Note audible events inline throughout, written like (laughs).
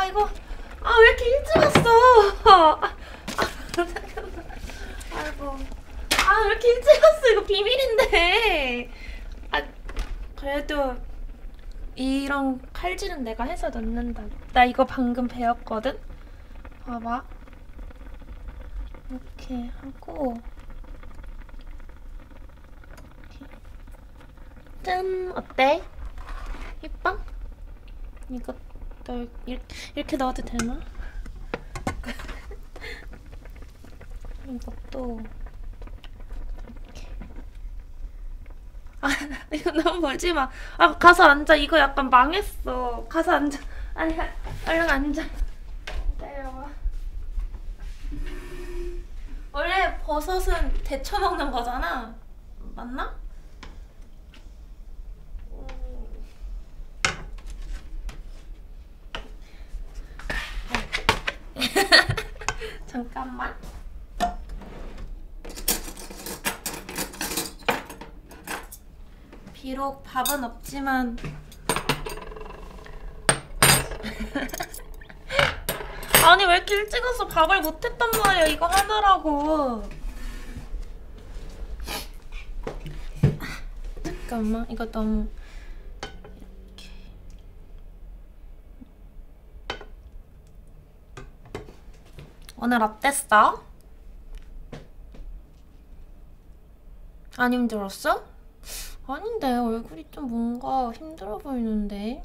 아 이거 아 왜 이렇게 일찍 왔어? 아, 아이고, 아왜 이렇게 일찍 왔어? 이거 비밀인데. 아 그래도 이런 칼질은 내가 해서 넣는다. 나 이거 방금 배웠거든. 봐봐. 이렇게 하고 짠 어때? 예뻐? 이것 거너 이렇게, 이렇게 넣어도 되나? 이것도. 아 이거 너무 벌지 마. 아 가서 앉아. 이거 약간 망했어. 가서 앉아. 아니 얼른 앉아. 기다려봐. 원래 버섯은 데쳐 먹는 거잖아. 맞나? 음. 잠깐만. 비록 밥은 없지만. (laughs) 아니 왜 이렇게 일찍 와서 밥을 못했단 말이야? 이거 하느라고. 잠깐만 이거 너무 이렇게 오늘 어땠어? 안 힘들었어? 아닌데 얼굴이 좀 뭔가 힘들어 보이는데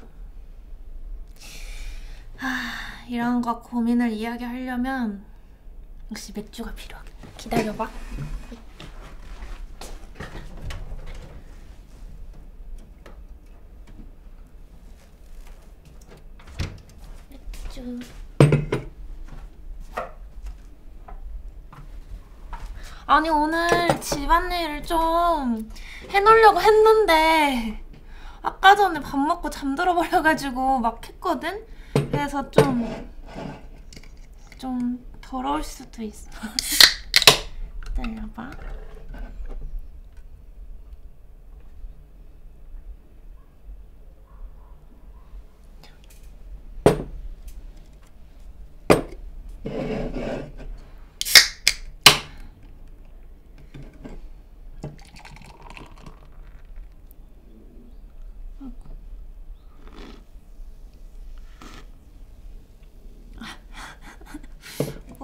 하, 이런 거 고민을 이야기하려면 역시 맥주가 필요하겠다 기다려봐 맥주 아니 오늘 집안일을 좀 해놓으려고 했는데 아까 전에 밥 먹고 잠들어 버려가지고 막 했거든? 그래서 좀... 좀 더러울 수도 있어 (laughs) 기다려봐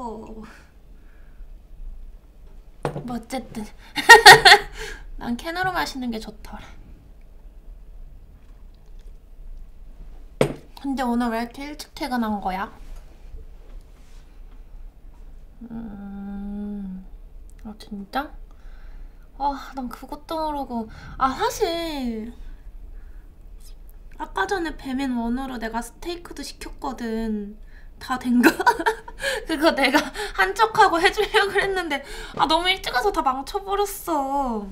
어. 뭐 어쨌든 (laughs) 난 캔으로 마시는 게 좋더라. 근데 오늘 왜 이렇게 일찍 퇴근한 거야? 음, 아 진짜? 아, 난 그것도 모르고 아 사실 아까 전에 배민 원으로 내가 스테이크도 시켰거든. 다 된가? (laughs) 그거 내가 한 척하고 해주려고 했는데 아 너무 일찍 와서 다 망쳐버렸어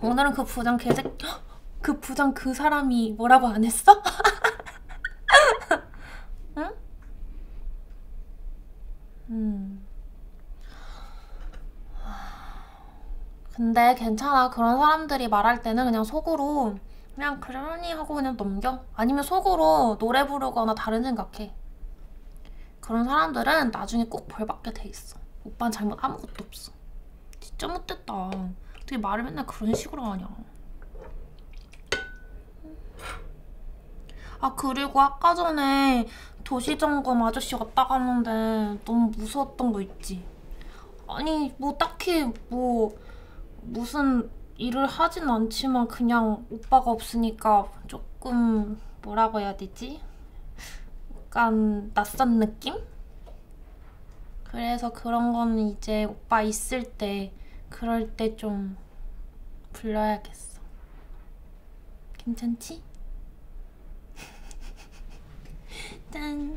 오늘은 그 부장 개새 (gasps) 그 부장 그 사람이 뭐라고 안 했어? (laughs) 응? 음. 근데 괜찮아 그런 사람들이 말할 때는 그냥 속으로 그냥 그러니 하고 그냥 넘겨 아니면 속으로 노래 부르거나 다른 생각해 그런 사람들은 나중에 꼭 벌 받게 돼 있어. 오빠는 잘못 아무것도 없어. 진짜 못됐다. 어떻게 말을 맨날 그런 식으로 하냐. 아 그리고 아까 전에 도시점검 아저씨 왔다 갔는데 너무 무서웠던 거 있지? 아니 뭐 딱히 뭐 무슨 일을 하진 않지만 그냥 오빠가 없으니까 조금 뭐라고 해야 되지? 약간 낯선 느낌? 그래서 그런 거는 이제 오빠 있을 때 그럴 때 좀 불러야겠어. 괜찮지? (laughs) 짠.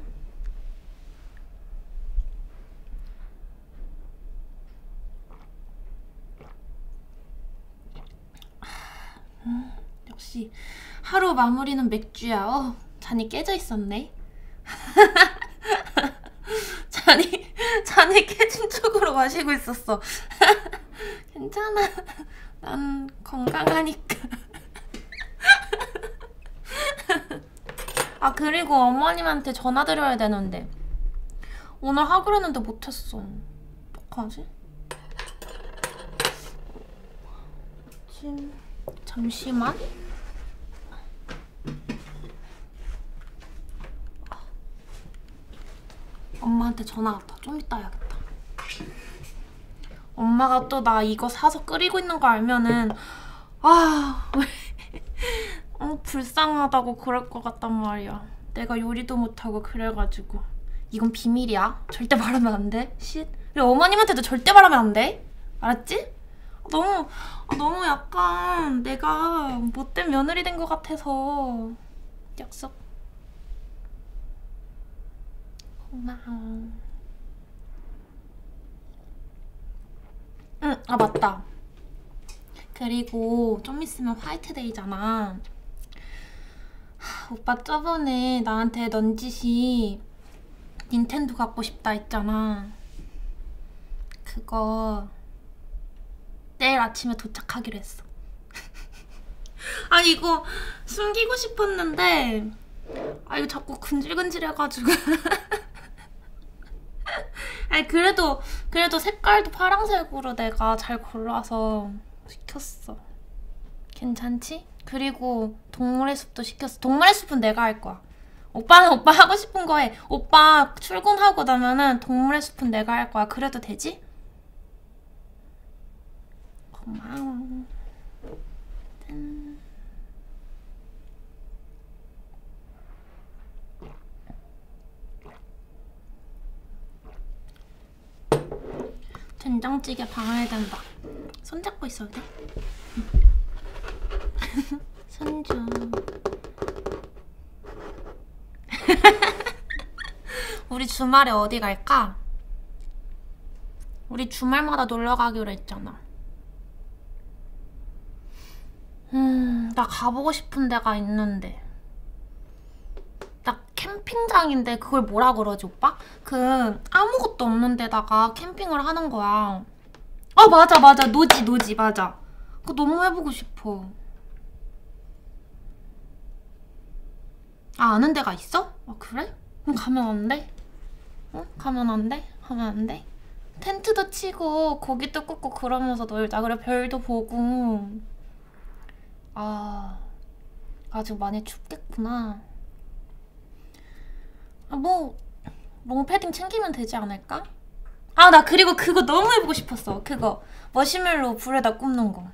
음, 역시 하루 마무리는 맥주야. 어, 잔이 깨져 있었네. (laughs) 잔이 잔이 깨진 쪽으로 마시고 있었어. (laughs) 괜찮아. 난 건강하니까. (laughs) 아 그리고 어머님한테 전화 드려야 되는데 오늘 하기로 했는데 못했어. 어떡하지? 심... 잠시만. 엄마한테 전화 왔다. 좀 이따 해야겠다. 엄마가 또 나 이거 사서 끓이고 있는 거 알면은 아... (laughs) 어, 불쌍하다고 그럴 것 같단 말이야. 내가 요리도 못하고 그래가지고 이건 비밀이야. 절대 말하면 안 돼. 쉿. 그리고 어머님한테도 절대 말하면 안 돼. 알았지? 너무 아, 너무 약간 내가 못된 며느리 된 것 같아서 약속. 고마워. 응, 아 맞다. 그리고 좀 있으면 화이트데이잖아. 하, 오빠 저번에 나한테 넌짓이 닌텐도 갖고 싶다 했잖아. 그거 내일 아침에 도착하기로 했어. (laughs) 아니 이거 숨기고 싶었는데 아 이거 자꾸 근질근질해가지고 (laughs) 아니 그래도 그래도 색깔도 파란색으로 내가 잘 골라서 시켰어. 괜찮지? 그리고 동물의 숲도 시켰어. 동물의 숲은 내가 할 거야. 오빠는 오빠 하고 싶은 거 해. 오빠 출근하고 나면은 동물의 숲은 내가 할 거야. 그래도 되지? 고마워. 짠. 된장찌개 방해된다. 손잡고 있어도 돼? (laughs) 손좀 (laughs) 우리 주말에 어디 갈까? 우리 주말마다 놀러 가기로 했잖아. 음, 나 가보고 싶은 데가 있는데. 나 캠핑장인데 그걸 뭐라 그러지, 오빠? 그 아무것도 없는 데다가 캠핑을 하는 거야. 아, 맞아, 맞아. 노지, 노지, 맞아. 그거 너무 해보고 싶어. 아, 아는 데가 있어? 아, 그래? 그럼 가면 안 돼? 응? 가면 안 돼? 가면 안 돼? 텐트도 치고 고기도 굽고 그러면서 놀자. 그래, 별도 보고. 아, 아직 많이 춥겠구나. 아, 뭐, 롱패딩 챙기면 되지 않을까? 아, 나 그리고 그거 너무 해보고 싶었어. 그거. 머시멜로 불에다 굽는 거.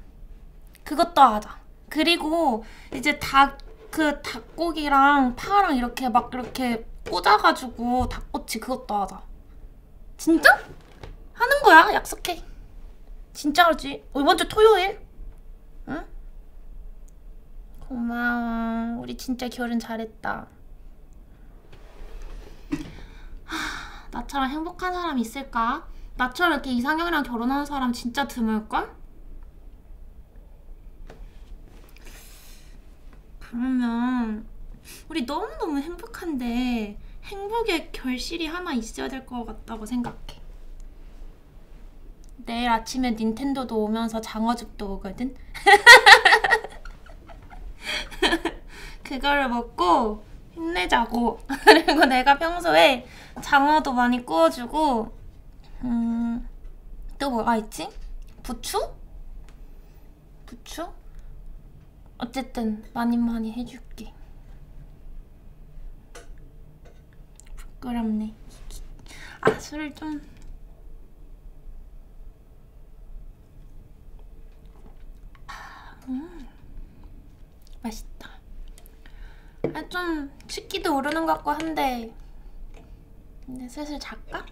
그것도 하자. 그리고 이제 닭, 그 닭고기랑 파랑 이렇게 막 이렇게 꽂아가지고 닭꼬치 그것도 하자. 진짜? 하는 거야. 약속해. 진짜로지. 어, 이번 주 토요일? 응? 고마워. 우리 진짜 결혼 잘했다. 하, 나처럼 행복한 사람 있을까? 나처럼 이렇게 이상형이랑 결혼하는 사람 진짜 드물걸? 그러면 우리 너무너무 행복한데 행복의 결실이 하나 있어야 될 것 같다고 생각해. 내일 아침에 닌텐도도 오면서 장어죽도 오거든? (laughs) 그거를 먹고 힘내자고. (laughs) 그리고 내가 평소에 장어도 많이 구워주고, 음, 또 뭐가 있지? 부추? 부추? 어쨌든 많이 많이 해줄게. 부끄럽네. 아, 술을 좀. 음, 맛있다. 아, 좀 식기도 오르는 것 같고 한데. 근데 슬슬 잘까?